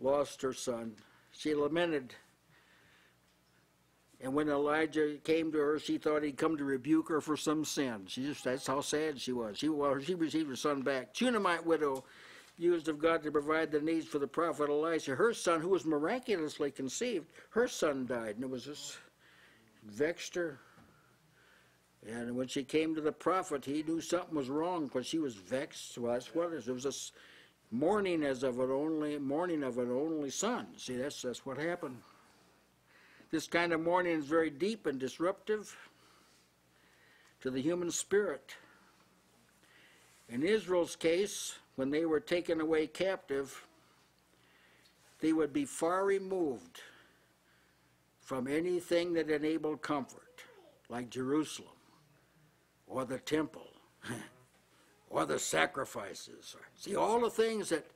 lost her son. She lamented. And when Elijah came to her, she thought he'd come to rebuke her for some sin. She just, that's how sad she was. She, well, she received her son back. Shunammite widow used of God to provide the needs for the prophet Elisha. Her son, who was miraculously conceived, her son died. And it was this vexed her. And when she came to the prophet, he knew something was wrong because she was vexed. Well, that's what it is. It was a s- mourning as of an only mourning of an only son. See, that's that's what happened. This kind of mourning is very deep and disruptive to the human spirit. In Israel's case, when they were taken away captive, they would be far removed from anything that enabled comfort, like Jerusalem, or the temple, or the sacrifices. See, all the things that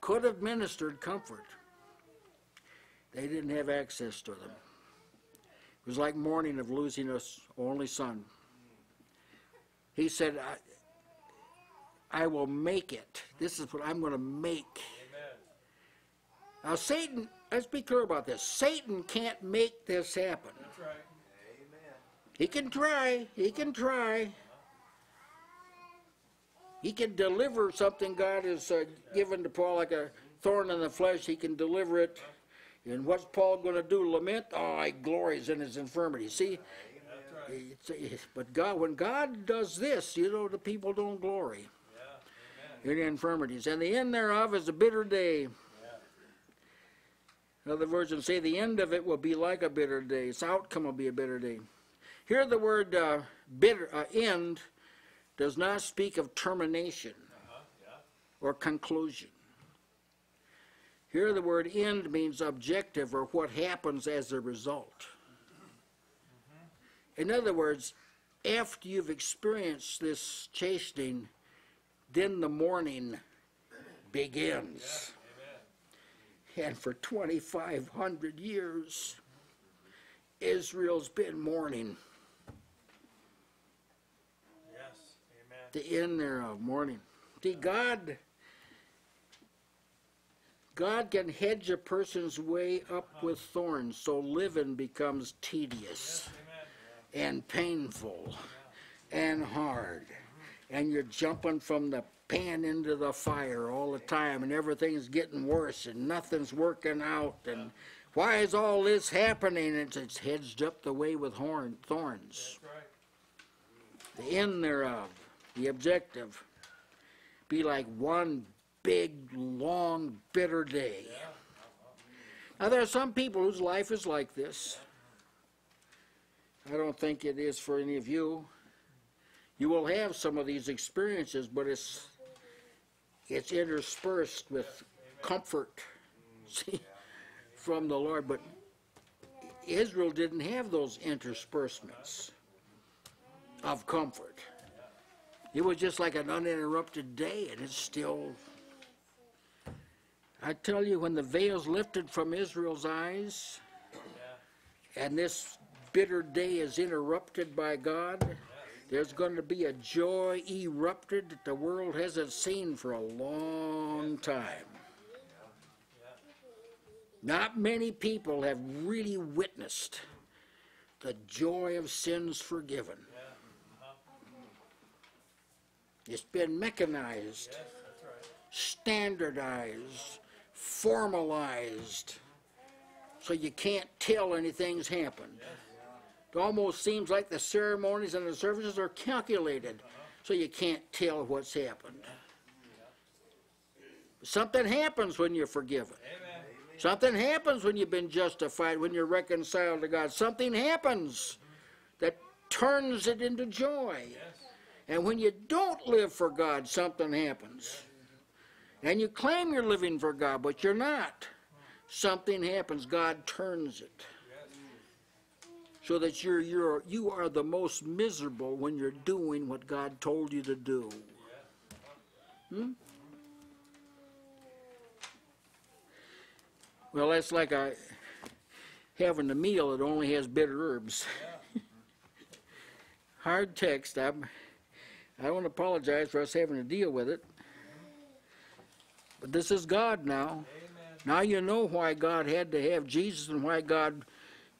could have ministered comfort, they didn't have access to them. It was like mourning of losing a s- only son. He said, I, I will make it. This is what I'm going to make. Now, Satan, let's be clear about this. Satan can't make this happen. That's right. He can try. He can try. He can deliver something God has uh, given to Paul like a thorn in the flesh. He can deliver it. And what's Paul going to do? Lament? Oh, he glories in his infirmity. See? Right. But God, when God does this, you know, the people don't glory Yeah. In infirmities. And the end thereof is a bitter day. Yeah. Another version say the end of it will be like a bitter day. Its outcome will be a bitter day. Here the word uh, bitter uh, end does not speak of termination Uh-huh. Yeah. or conclusion. Here the word end means objective or what happens as a result. Mm-hmm. In other words, after you've experienced this chastening, then the mourning begins. And for 2,500 years, Israel's been mourning. Yes. Amen. The end thereof, mourning. See, God, God can hedge a person's way up with thorns, so living becomes tedious and painful and hard. And you're jumping from the pan into the fire all the time, and everything's getting worse, and nothing's working out. And why is all this happening? It's, it's hedged up the way with horn, thorns. The end thereof, the objective, be like one big, long, bitter day. Now, there are some people whose life is like this. I don't think it is for any of you. You will have some of these experiences, but it's it's interspersed with comfort see, from the Lord. But Israel didn't have those interspersements of comfort. It was just like an uninterrupted day, and it's still. I tell you, when the veil's lifted from Israel's eyes, and this bitter day is interrupted by God, there's going to be a joy erupted that the world hasn't seen for a long time. Not many people have really witnessed the joy of sins forgiven. It's been mechanized, standardized, formalized, so you can't tell anything's happened. It almost seems like the ceremonies and the services are calculated, so you can't tell what's happened. Something happens when you're forgiven. Something happens when you've been justified, when you're reconciled to God. Something happens that turns it into joy. And when you don't live for God, something happens. And you claim you're living for God, but you're not. Something happens. God turns it. So that you're, you're, you are the most miserable when you're doing what God told you to do. Hmm? Well, that's like I having a meal that only has bitter herbs. Hard text. I'm, I don't apologize for us having to deal with it. But this is God now. Now you know why God had to have Jesus and why God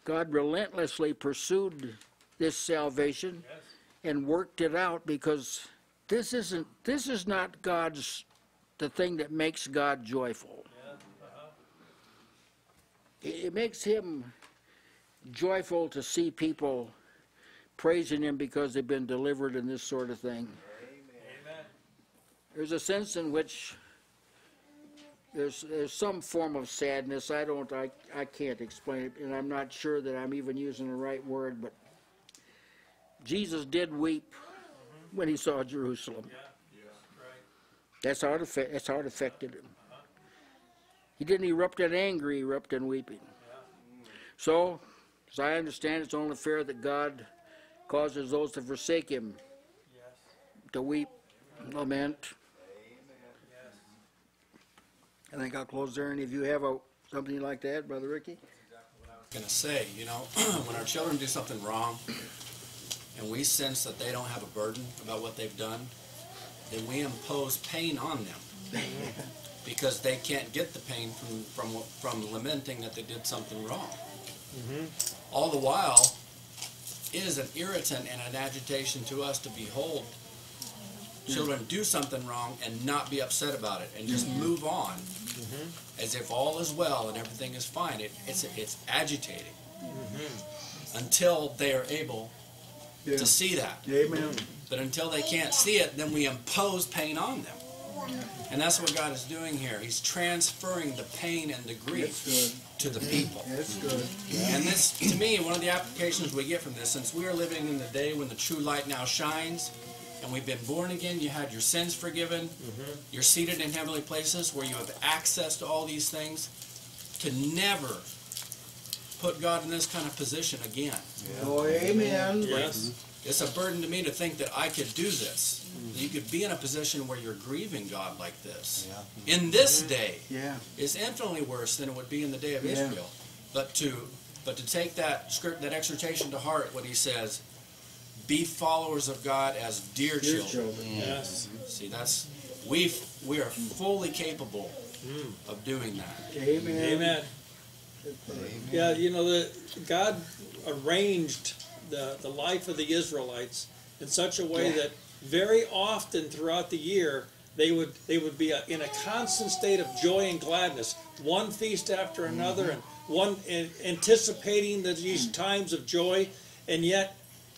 God relentlessly pursued this salvation and worked it out because this isn't this is not God's the thing that makes God joyful. Uh-huh. It, it makes him joyful to see people praising him because they've been delivered and this sort of thing. There's a sense in which there's, there's some form of sadness. I don't, I, I can't explain it, and I'm not sure that I'm even using the right word, but Jesus did weep when he saw Jerusalem. That's how it, that's how it affected him. He didn't erupt in anger, he erupted in weeping. So, as I understand, it's only fair that God causes those to forsake him to weep, lament. I think I'll close there. Any of you have a, something like that, Brother Ricky? I'm gonna say, you know, when our children do something wrong and we sense that they don't have a burden about what they've done, then we impose pain on them because they can't get the pain from from from lamenting that they did something wrong. Mm-hmm. All the while, it is an irritant and an agitation to us to behold children do something wrong and not be upset about it and just mm-hmm. move on mm-hmm. as if all is well and everything is fine. It, it's it's agitating mm-hmm. until they are able Yeah. to see that. Amen. But until they can't see it, then we impose pain on them. And that's what God is doing here. He's transferring the pain and the grief to the people. That's good. And this, to me, one of the applications we get from this, since we are living in the day when the true light now shines, and we've been born again, you had your sins forgiven, mm-hmm. you're seated in heavenly places where you have access to all these things, to never put God in this kind of position again. Oh, amen. Yes. It's a burden to me to think that I could do this. Mm-hmm. You could be in a position where you're grieving God like this. Yeah. In this day Yeah. is infinitely worse than it would be in the day of Yeah. Israel. But to but to take that script that exhortation to heart, what he says, be followers of God as dear, Dear children. children. Yes. See, that's we we are fully capable of doing that. Amen. Amen. Yeah, you know, the, God arranged the, the life of the Israelites in such a way Yeah. that very often throughout the year, they would, they would be uh, in a constant state of joy and gladness, one feast after another, and one in, anticipating the, these times of joy, and yet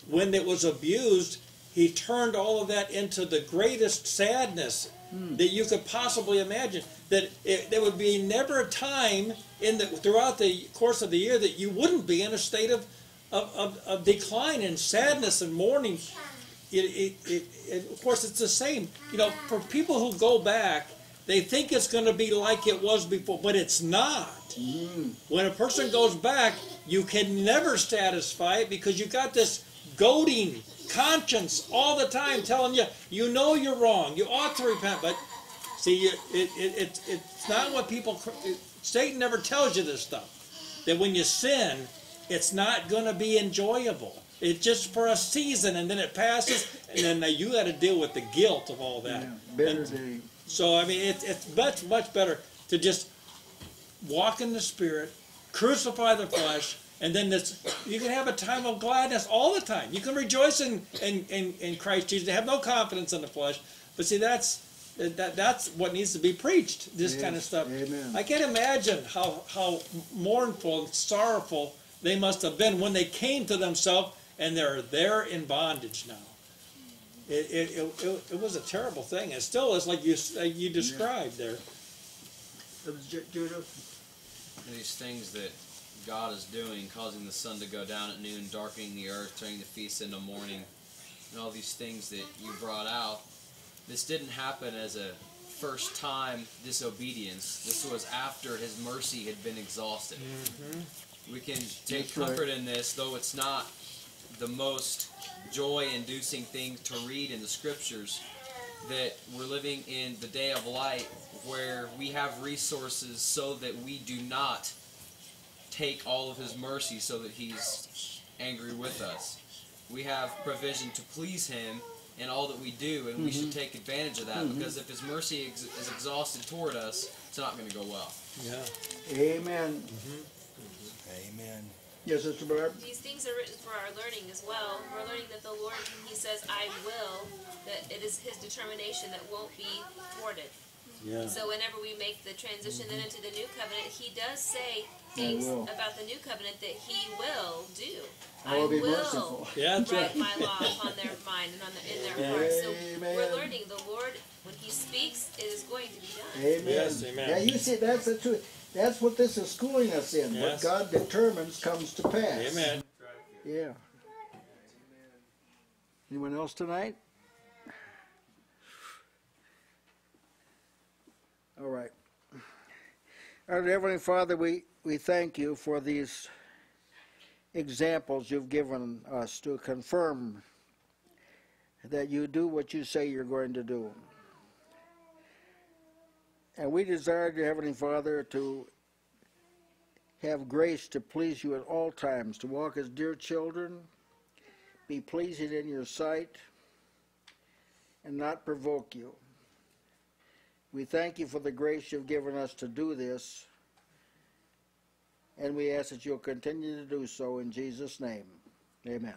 when it was abused, he turned all of that into the greatest sadness hmm. that you could possibly imagine. That it, there would be never a time in the throughout the course of the year that you wouldn't be in a state of of, of, of decline and sadness and mourning. It, it, of course, it's the same. You know, for people who go back, they think it's going to be like it was before, but it's not. Hmm. When a person goes back, you can never satisfy it because you've got this goading conscience all the time telling you you know you're wrong, you ought to repent, but see, it, it, it, it's not what people. It, Satan never tells you this stuff. That when you sin, it's not going to be enjoyable. It's just for a season, and then it passes, and then you got to deal with the guilt of all that. Yeah, And so I mean, it, it's much much better to just walk in the Spirit, crucify the flesh, and then this you can have a time of gladness all the time. You can rejoice in in, in, in Christ Jesus. Have no confidence in the flesh, but see that's that that's what needs to be preached. This kind of stuff. amen. I can't imagine how how mournful and sorrowful they must have been when they came to themselves and they're there in bondage now. It, it, it, it, it was a terrible thing. It still is like you like you described there. It was Ju- Judah. these things that God is doing, causing the sun to go down at noon, darkening the earth, turning the feast into morning, and all these things that you brought out. This didn't happen as a first time disobedience. This was after his mercy had been exhausted. Mm-hmm. We can take That's right. comfort in this, though it's not the most joy inducing thing to read in the scriptures, that we're living in the day of light where we have resources so that we do not take all of his mercy so that he's angry with us. We have provision to please him in all that we do, and we should mm-hmm. take advantage of that mm-hmm. because if his mercy ex- is exhausted toward us, it's not going to go well. Yeah. Amen. Mm-hmm. Amen. Yes, Sister Barb? These things are written for our learning as well. We're learning that the Lord, He says, I will, that it is His determination that won't be thwarted. Yeah. So whenever we make the transition then into the new covenant, He does say things about the new covenant that He will do. I will be will merciful. Yeah, that's write right. my law upon their mind and on the, in their hearts. So Amen. we're learning the Lord, when He speaks, it is going to be done. Amen. Yes, amen. Yeah, you see, that's the truth. That's what this is schooling us in. Yes. What God determines comes to pass. Amen. Yeah. Anyone else tonight? All right. Our Heavenly Father, we, we thank you for these examples you've given us to confirm that you do what you say you're going to do. And we desire, dear Heavenly Father, to have grace to please you at all times, to walk as dear children, be pleasing in your sight, and not provoke you. We thank you for the grace you've given us to do this, and we ask that you'll continue to do so in Jesus' name. Amen.